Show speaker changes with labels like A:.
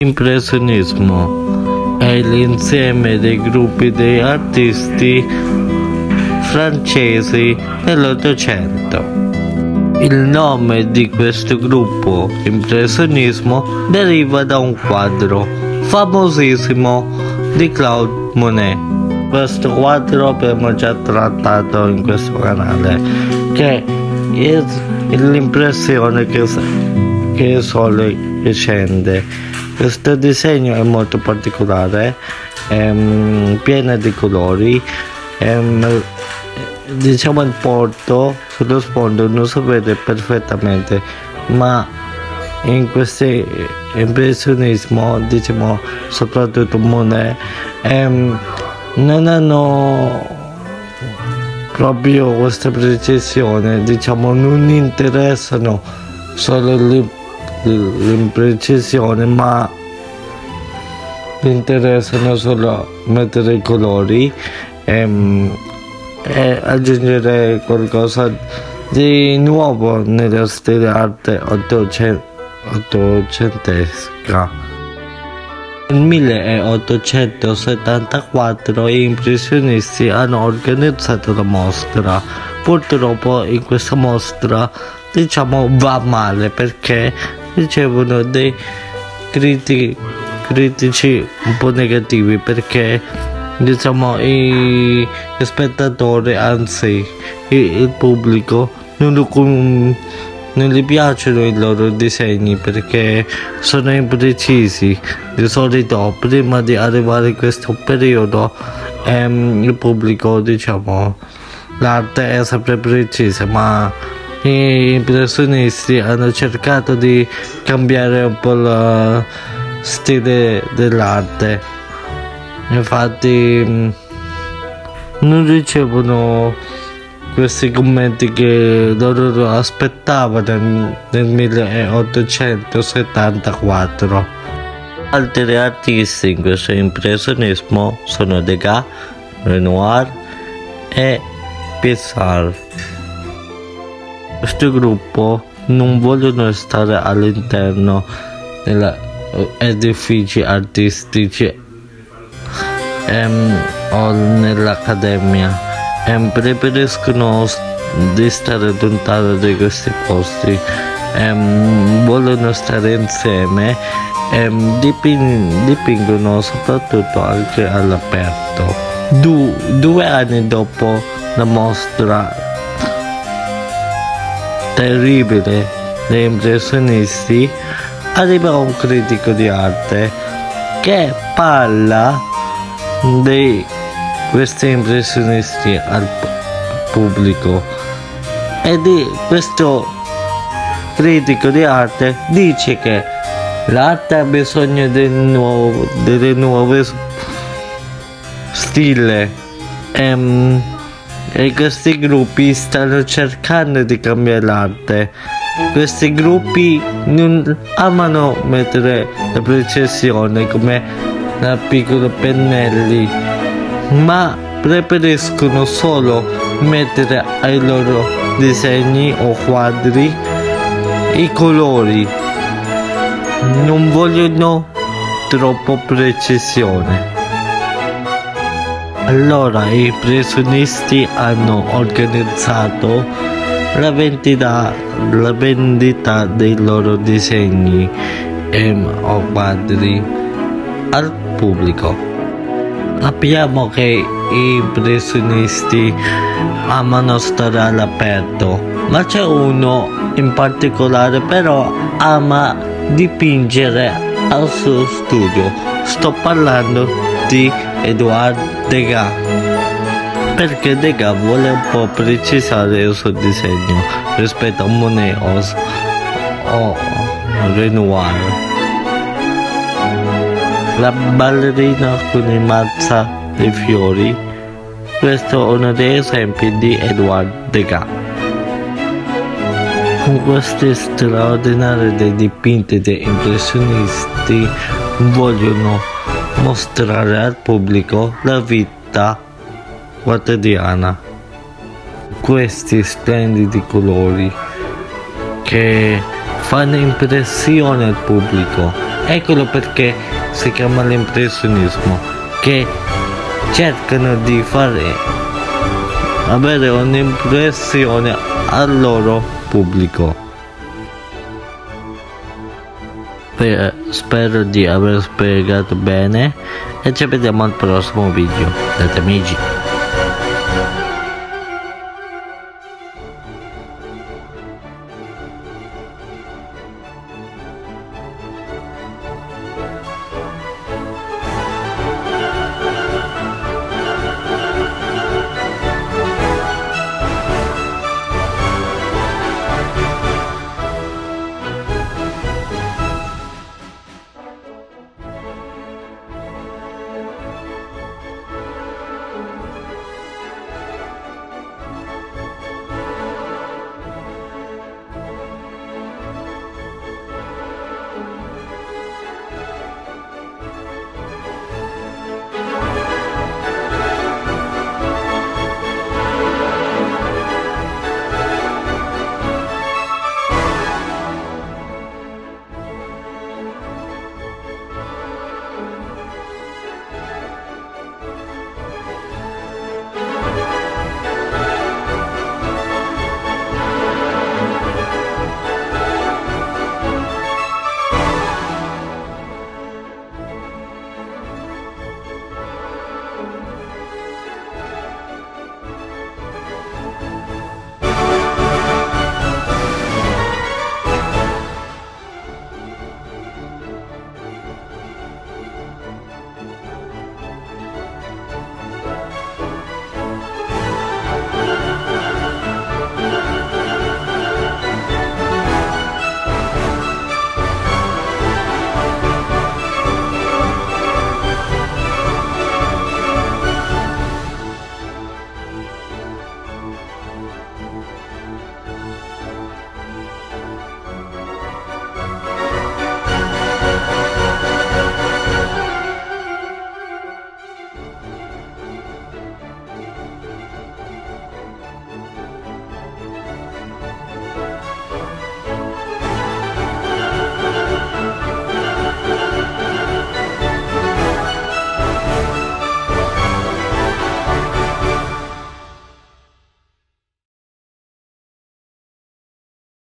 A: L'impressionismo è l'insieme dei gruppi di artisti francesi dell'Ottocento. Il nome di questo gruppo, impressionismo, deriva da un quadro famosissimo di Claude Monet. Questo quadro abbiamo già trattato in questo canale, che è l'impressione che, che sole scende. Questo disegno è molto particolare, è pieno di colori, è, diciamo il porto sullo sfondo non si vede perfettamente ma in questo impressionismo diciamo soprattutto Monet ehm, non hanno proprio questa precisione diciamo non interessano solo l'imprecisione ma interessano solo mettere i colori ehm, e aggiungere qualcosa di nuovo nella stile arte ottocentesca. Nel 1874 gli impressionisti hanno organizzato la mostra. Purtroppo in questa mostra diciamo va male perché ricevono dei critici, critici un po' negativi perché diciamo i spettatori anzi il pubblico non, non gli piacciono i loro disegni perché sono imprecisi. Di solito prima di arrivare a questo periodo ehm, il pubblico diciamo l'arte è sempre precisa ma gli impressionisti hanno cercato di cambiare un po' lo stile dell'arte. Infatti mm, non ricevono questi commenti che loro aspettavano nel 1874 altri artisti in questo impressionismo sono Degas, Renoir e Pissarro questo gruppo non vogliono stare all'interno degli edifici artistici. Ehm, o nell'accademia. Ehm, preferiscono di stare lontano da questi posti. Ehm, vogliono stare insieme. Ehm, diping dipingono soprattutto anche all'aperto. Du due anni dopo la mostra terribile dei impressionisti arriva un critico di arte che parla di questi impressionisti al pubblico e di questo critico di arte dice che l'arte ha bisogno del nuovo, delle nuove stile e, e questi gruppi stanno cercando di cambiare l'arte questi gruppi non amano mettere la precisione come da piccoli pennelli, ma preferiscono solo mettere ai loro disegni o quadri i colori. Non vogliono troppo precisione. Allora i impressionisti hanno organizzato la vendita, la vendita dei loro disegni e, o quadri al pubblico. Sappiamo che i impressionisti amano stare all'aperto, ma c'è uno in particolare però ama dipingere al suo studio. Sto parlando di Edouard Degas perché Degas vuole un po' precisare il suo disegno rispetto a Monet o, Renoir la ballerina con il mazza dei fiori. Questo è uno degli esempi di Edouard Degas. Con queste straordinarie dipinte dei impressionisti vogliono mostrare al pubblico la vita quotidiana. Questi splendidi colori che fanno impressione al pubblico. Eccolo perché si chiama l'impressionismo, che cercano di fare avere un'impressione al loro pubblico. Spero di aver spiegato bene e ci vediamo al prossimo video. Date amici.